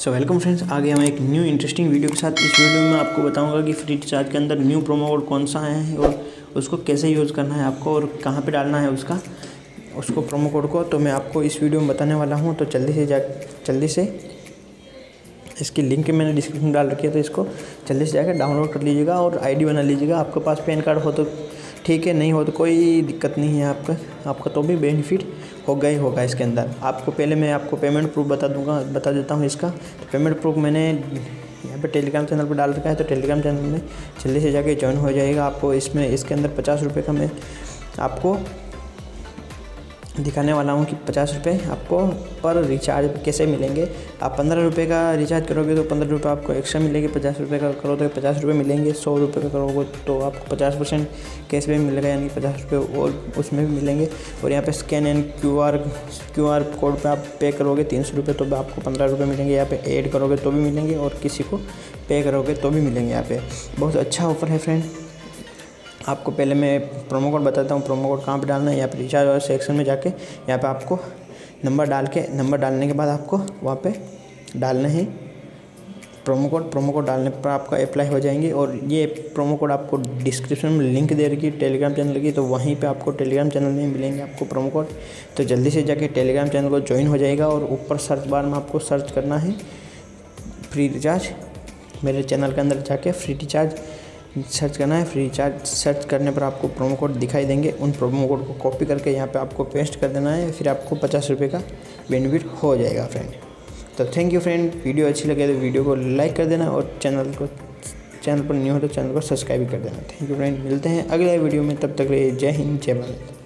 So welcome friends आ गया मैं एक न्यू इंटरेस्टिंग वीडियो के साथ इस वीडियो में आपको बताऊँगा कि फ्री रिचार्ज के अंदर न्यू प्रोमो कोड कौन सा है और उसको कैसे यूज़ करना है आपको और कहाँ पे डालना है उसका, उसको प्रोमो कोड को। तो मैं आपको इस वीडियो में बताने वाला हूँ। तो जल्दी से जा, जल्दी से इसकी लिंक मैंने डिस्क्रिप्शन में डाल रखी है तो इसको जल्दी से जाकर डाउनलोड कर लीजिएगा और आईडी बना लीजिएगा। आपके पास पैन कार्ड हो तो ठीक है, नहीं हो तो कोई दिक्कत नहीं है आपका आपका तो भी बेनिफिट ही होगा इसके अंदर। आपको पहले मैं आपको पेमेंट प्रूफ बता दूँगा, बता देता हूँ इसका। तो पेमेंट प्रूफ मैंने यहाँ पे टेलीग्राम चैनल पर डाल रखा है तो टेलीग्राम चैनल में जल्दी से जाके ज्वाइन हो जाएगा आपको। इसमें, इसके अंदर पचास रुपये का मैं आपको दिखाने वाला हूँ कि पचास रुपये आपको पर रिचार्ज कैसे मिलेंगे? आप पंद्रह रुपये का रिचार्ज करोगे तो पंद्रह रुपये आपको एक्स्ट्रा मिलेंगे, पचास रुपये का करो तो पचास रुपये मिलेंगे, सौ रुपये का करोगे तो आपको पचास परसेंट कैश बैक मिलेगा यानी पचास रुपये और उसमें भी मिलेंगे। और यहाँ पे scan and Q R Q R code पर आप पे करोगे तीन सौ रुपये तो भी आपको पंद्रह रुपये मिलेंगे। यहाँ पे ऐड करोगे तो भी मिलेंगे और किसी को पे करोगे तो भी मिलेंगे यहाँ पे। बहुत अच्छा ऑफ़र है फ्रेंड आपको पहले मैं प्रोमो कोड बताता हूँ प्रोमो कोड कहाँ पे डालना है, यहाँ पे रिचार्ज और सेक्शन में जाके यहाँ पे आपको नंबर डाल के नंबर डालने के बाद आपको वहाँ पे डालना है प्रोमो कोड प्रोमो कोड डालने पर आपका अप्लाई हो जाएँगे और ये प्रोमो कोड आपको डिस्क्रिप्शन में लिंक दे रखी टेलीग्राम चैनल की तो वहीं पे आपको टेलीग्राम चैनल में मिलेंगे आपको प्रोमो कोड तो जल्दी से जाके टेलीग्राम चैनल को ज्वाइन हो जाएगा और ऊपर सर्च बार में आपको सर्च करना है फ्री रिचार्ज मेरे चैनल के अंदर जाके फ्री रिचार्ज सर्च करना है, फ्री चार्ज सर्च करने पर आपको प्रोमो कोड दिखाई देंगे। उन प्रोमो कोड को कॉपी करके यहाँ पे आपको पेस्ट कर देना है, फिर आपको पचास रुपये का बेनिफिट हो जाएगा फ्रेंड तो थैंक यू फ्रेंड वीडियो अच्छी लगे तो वीडियो को लाइक कर देना और चैनल को चैनल पर न्यू हो तो चैनल को सब्सक्राइब कर देना। थैंक यू फ्रेंड मिलते हैं अगले वीडियो में, तब तक रहिए जय हिंद, जय भारत।